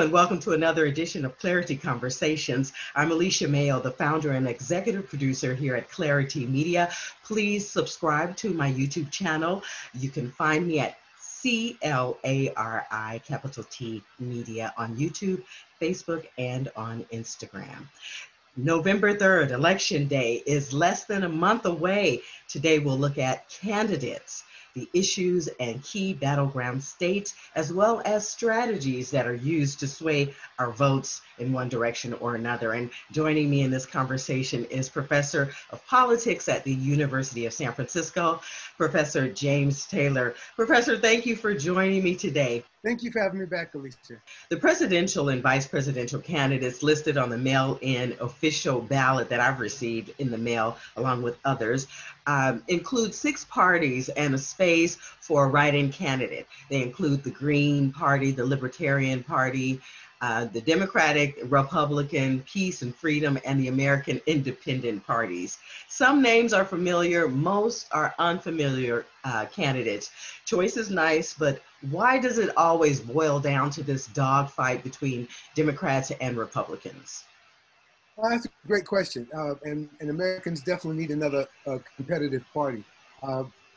and welcome to another edition of Clarity Conversations. I'm Alicia Mayo, the founder and executive producer here at ClariT Media. Please subscribe to my YouTube channel. You can find me at C L A R I capital T Media on YouTube, Facebook, and on Instagram. November 3rd, Election Day, is less than a month away. Today, we'll look at candidates the issues and key battleground states, as well as strategies that are used to sway our votes in one direction or another. And joining me in this conversation is Professor of Politics at the University of San Francisco, Professor James Taylor. Professor, thank you for joining me today. Thank you for having me back, Alicia. The presidential and vice presidential candidates listed on the mail in official ballot that I've received in the mail, along with others, um, include six parties and a space for a write in candidate. They include the Green Party, the Libertarian Party, uh, the Democratic, Republican, Peace and Freedom, and the American Independent parties. Some names are familiar, most are unfamiliar uh, candidates. Choice is nice, but why does it always boil down to this dogfight between Democrats and Republicans? Well, that's a great question. Uh, and, and Americans definitely need another uh, competitive party.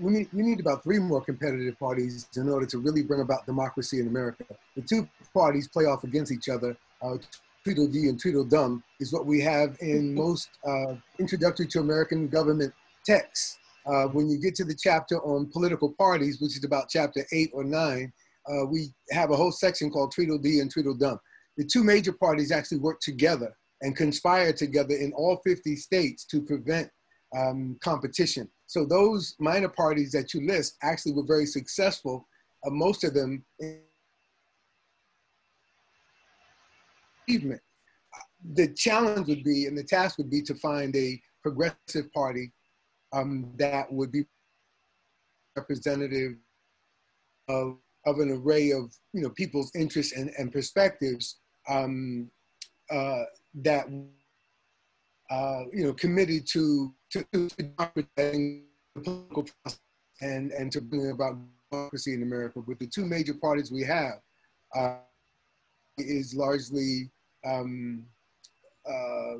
We need, we need about three more competitive parties in order to really bring about democracy in America. The two parties play off against each other. Uh, Tweedledee and Tweedledum is what we have in most uh, introductory to American government texts. Uh, when you get to the chapter on political parties, which is about chapter eight or nine, uh, we have a whole section called Tweedledee and Tweedledum. The two major parties actually work together and conspire together in all 50 states to prevent um, competition. So those minor parties that you list actually were very successful. Uh, most of them achievement. The challenge would be, and the task would be, to find a progressive party um, that would be representative of, of an array of you know people's interests and, and perspectives um, uh, that uh, you know committed to to, to the political process and, and to bring about democracy in America. With the two major parties we have, uh, is largely um, uh,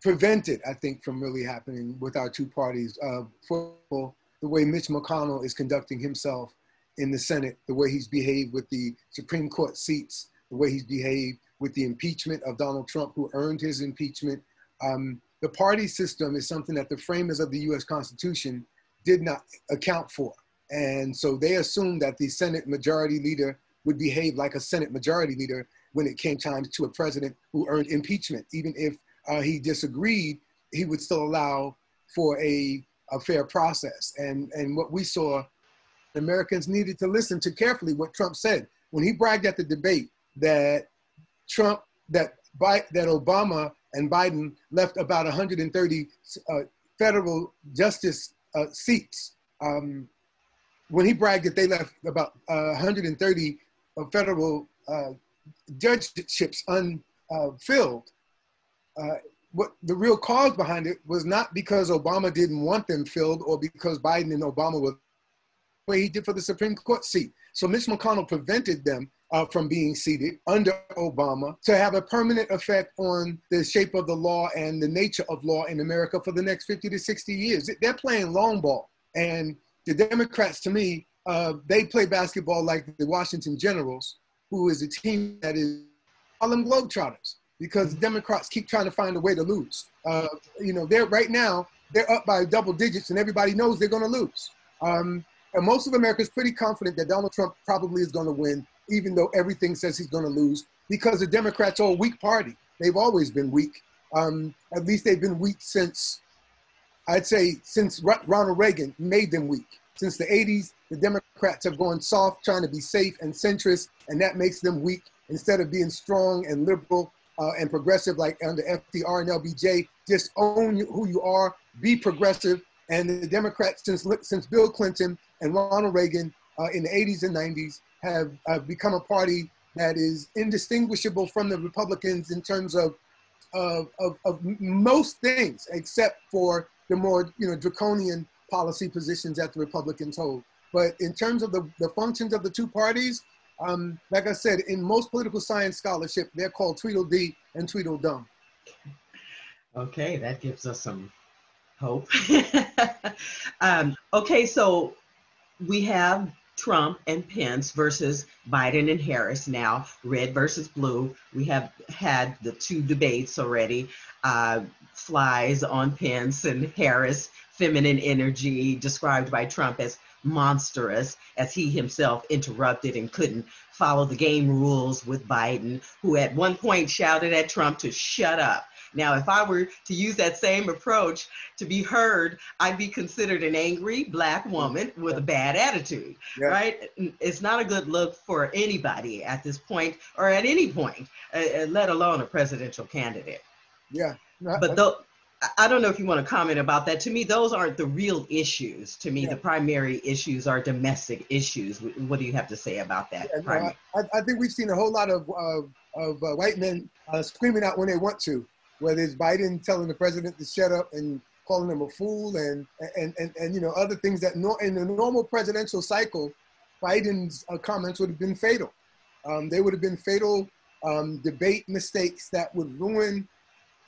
prevented, I think, from really happening with our two parties. Uh, for the way Mitch McConnell is conducting himself in the Senate, the way he's behaved with the Supreme Court seats, the way he's behaved with the impeachment of Donald Trump, who earned his impeachment. Um, the party system is something that the framers of the US Constitution did not account for. And so they assumed that the Senate majority leader would behave like a Senate majority leader when it came time to a president who earned impeachment. Even if uh, he disagreed, he would still allow for a, a fair process. And, and what we saw, Americans needed to listen to carefully what Trump said. When he bragged at the debate that Trump, that, by, that Obama and Biden left about 130 uh, federal justice uh, seats. Um, when he bragged that they left about uh, 130 federal uh, judgeships unfilled, uh, what the real cause behind it was not because Obama didn't want them filled or because Biden and Obama were what he did for the Supreme Court seat. So Mitch McConnell prevented them uh, from being seated under Obama to have a permanent effect on the shape of the law and the nature of law in America for the next 50 to 60 years. They're playing long ball. And the Democrats, to me, uh, they play basketball like the Washington Generals, who is a team that is Harlem Globetrotters, because Democrats keep trying to find a way to lose. Uh, you know, they're right now, they're up by double digits and everybody knows they're going to lose. Um, and most of America is pretty confident that Donald Trump probably is going to win even though everything says he's going to lose, because the Democrats are a weak party. They've always been weak. Um, at least they've been weak since, I'd say, since Ronald Reagan made them weak. Since the 80s, the Democrats have gone soft, trying to be safe and centrist, and that makes them weak. Instead of being strong and liberal uh, and progressive like under FDR and LBJ, just own who you are, be progressive. And the Democrats, since, since Bill Clinton and Ronald Reagan uh, in the 80s and 90s, have, have become a party that is indistinguishable from the Republicans in terms of, of, of, of most things, except for the more you know, draconian policy positions that the Republicans hold. But in terms of the, the functions of the two parties, Um, like I said, in most political science scholarship, they're called Tweedledee and Tweedledum. Okay, that gives us some hope. um, okay, so we have Trump and Pence versus Biden and Harris now, red versus blue. We have had the two debates already uh, flies on Pence and Harris, feminine energy described by Trump as monstrous, as he himself interrupted and couldn't follow the game rules with Biden, who at one point shouted at Trump to shut up. Now, if I were to use that same approach to be heard, I'd be considered an angry black woman with a bad attitude, yeah. right? It's not a good look for anybody at this point or at any point, uh, uh let alone a presidential candidate. Yeah. but though, I don't know if you want to comment about that. To me, those aren't the real issues. To me, yeah. the primary issues are domestic issues. What do you have to say about that? Yeah, no, I, I, think we've seen a whole lot of, of, of uh, white men uh, screaming out when they want to whether it's Biden telling the president to shut up and calling him a fool and and and, and you know other things that no, in the normal presidential cycle, Biden's uh, comments would have been fatal. Um, they would have been fatal um, debate mistakes that would ruin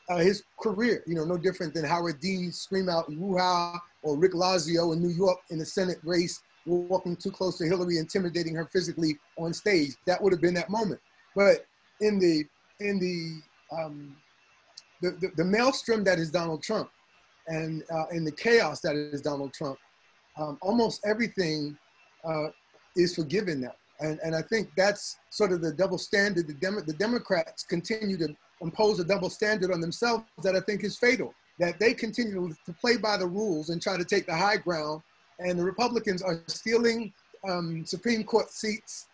uh, his career. You know, no different than Howard Dean scream out "Woo-ha" or Rick Lazio in New York in the Senate race, walking too close to Hillary, intimidating her physically on stage. That would have been that moment. But in the in the um, the, the, the maelstrom that is Donald Trump and uh, in the chaos that is Donald Trump, um, almost everything uh, is forgiven now. And, and I think that's sort of the double standard. The, Demo- the Democrats continue to impose a double standard on themselves that I think is fatal. That they continue to play by the rules and try to take the high ground, and the Republicans are stealing um, Supreme Court seats,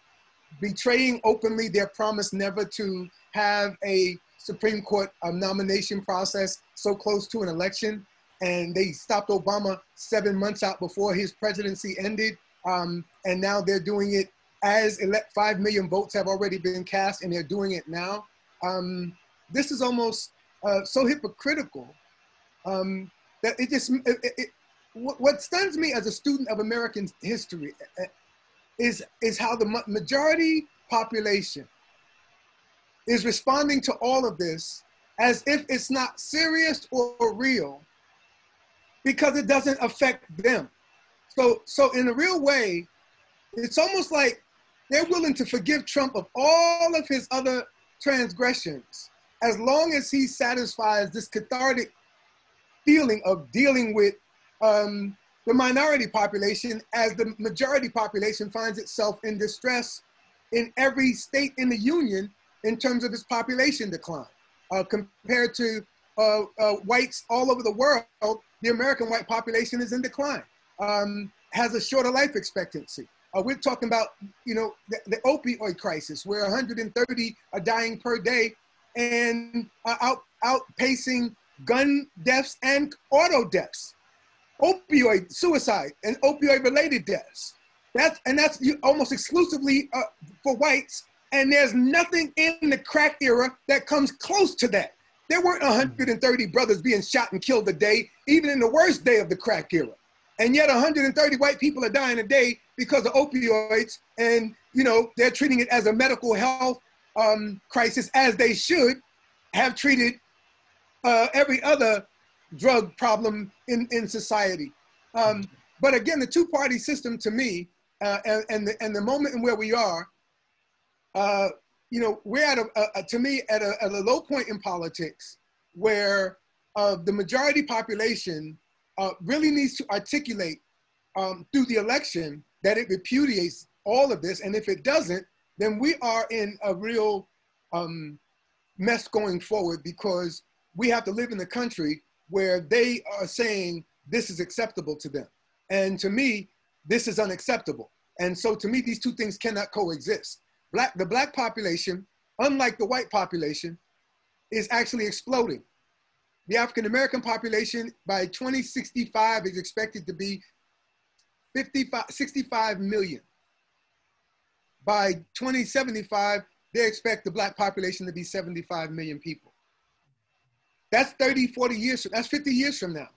betraying openly their promise never to have a Supreme Court um, nomination process so close to an election, and they stopped Obama seven months out before his presidency ended, um, and now they're doing it as elect five million votes have already been cast, and they're doing it now. Um, this is almost uh, so hypocritical um, that it just it, it, what stuns me as a student of American history uh, is is how the majority population is responding to all of this as if it's not serious or real because it doesn't affect them. So, so in a real way, it's almost like they're willing to forgive Trump of all of his other transgressions as long as he satisfies this cathartic feeling of dealing with um, the minority population as the majority population finds itself in distress in every state in the union in terms of its population decline. Uh, compared to uh, uh, whites all over the world, the American white population is in decline, um, has a shorter life expectancy. Uh, we're talking about, you know, the, the, opioid crisis, where 130 are dying per day and out, outpacing gun deaths and auto deaths, opioid suicide and opioid related deaths. That's, and that's almost exclusively uh, for whites and there's nothing in the crack era that comes close to that. There weren't 130 brothers being shot and killed a day, even in the worst day of the crack era. And yet 130 white people are dying a day because of opioids. And, you know, they're treating it as a medical health um, crisis as they should have treated uh, every other drug problem in, in society. Um, but again, the two party system to me, uh, and, and, the, and the moment in where we are, uh, you know, we're at a, a, to me at a, at a, low point in politics where uh, the majority population uh, really needs to articulate um, through the election that it repudiates all of this. And if it doesn't, then we are in a real um, mess going forward because we have to live in a country where they are saying this is acceptable to them. And to me, this is unacceptable. And so to me, these two things cannot coexist black, the black population, unlike the white population, is actually exploding. The African American population by 2065 is expected to be 55, 65 million. By 2075, they expect the black population to be 75 million people. That's 30, 40 years, that's 50 years from now,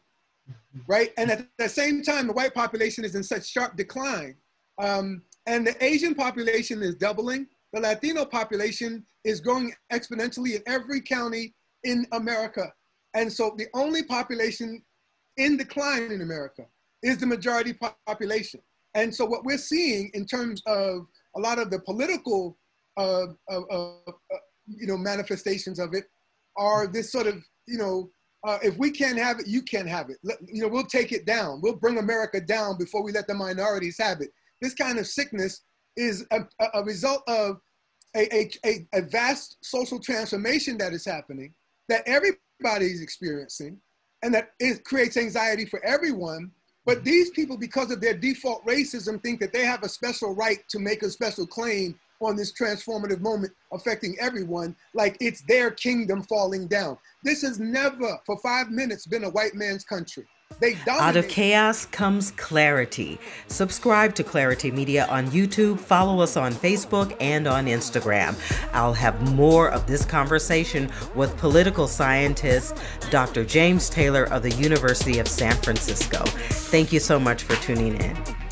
right? And at the same time, the white population is in such sharp decline um, And the Asian population is doubling. The Latino population is growing exponentially in every county in America. And so the only population in decline in America is the majority population. And so what we're seeing in terms of a lot of the political, uh, uh, uh, you know, manifestations of it are this sort of, you know, uh, if we can't have it, you can't have it. You know, we'll take it down. We'll bring America down before we let the minorities have it. This kind of sickness is a, a result of a, a, a vast social transformation that is happening that everybody is experiencing and that it creates anxiety for everyone. But these people, because of their default racism, think that they have a special right to make a special claim on this transformative moment affecting everyone, like it's their kingdom falling down. This has never, for five minutes, been a white man's country. Out of chaos comes clarity. Subscribe to ClariT Media on YouTube, follow us on Facebook and on Instagram. I'll have more of this conversation with political scientist Dr. James Taylor of the University of San Francisco. Thank you so much for tuning in.